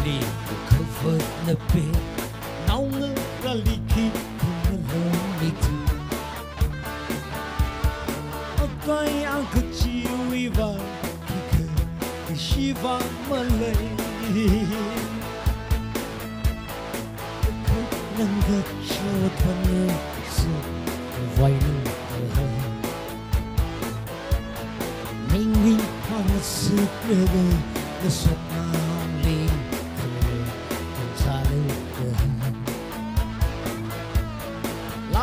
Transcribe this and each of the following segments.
akachina Kashana misa nga sakayre Shindi kafat na pe Naunga raliki pumalamitu Atay akachiwiwa Kika Shiva Malay Nanga Shodhana Su Vainu Ming Ming Pang Sukrada Naswapali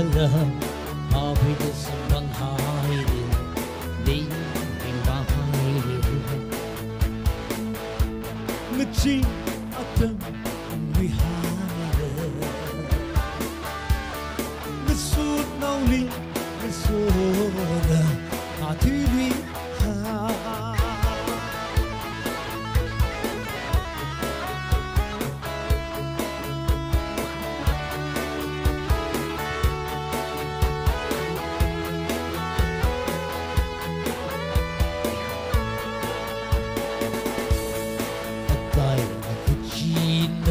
The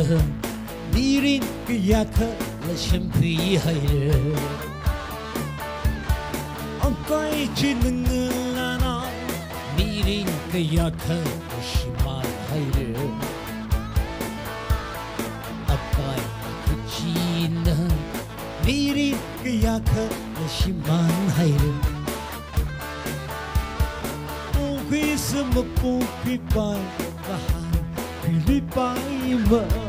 yaklaşım Birin yaklaşım bir hayır Anka içinlana Birin yaklaşım var hayır Akay içinden Birin yaklaşım var hayır Kuysa mı bu bir bay Bahar Gülü bay var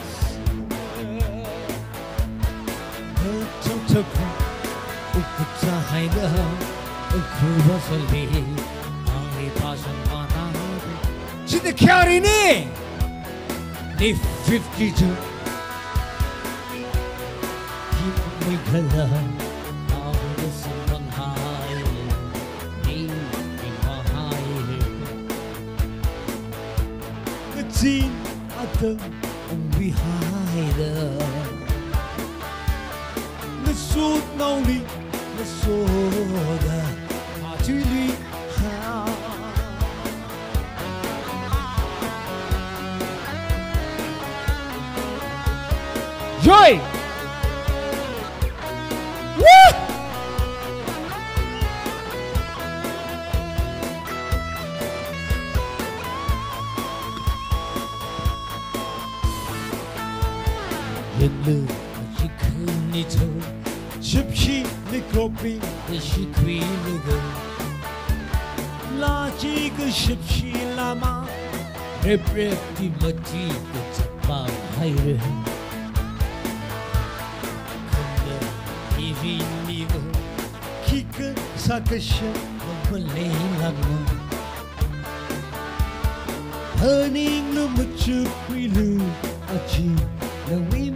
Sana Last week, last week nada Hai kafulanga Last week china kalile Shukna Tantaka Ukuta haida Ukuba sali Angli pasan mana China kyari ni Ni 52 Keep me kala Now the sun high Ni behind the suốt nâu ly Mà sô đà Mà tuy ly hà Rồi. Woo! Lực lượng chỉ cần đi thôi Laci kı şıpşi lama. Rep rep di mati kı tıkma hayrı evin ligo Kikı sakışı Haning lumutsu kwilu Achi na wimiri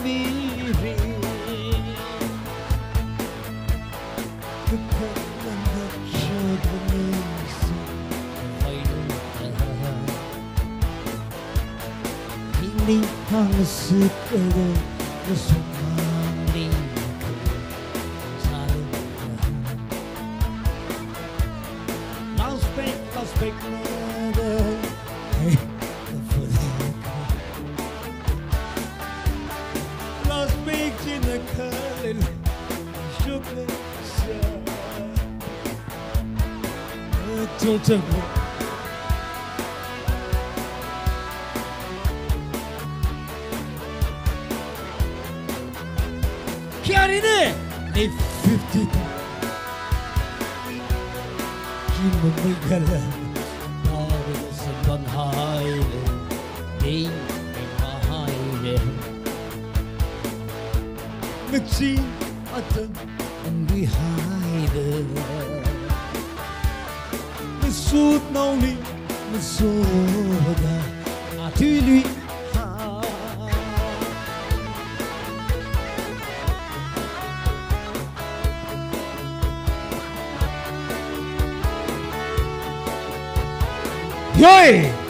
你항스끄고내손망리자르다 Las Vegas, Las Vegas, hey, Las Vegas in the curling, sugar, Don't chiarini nei 50 Kim bu gelen? Ağrısından hayli Değil mi hayli. Mixi atın. Bir hayli? Mesut Navli Mesut'a Atülü niet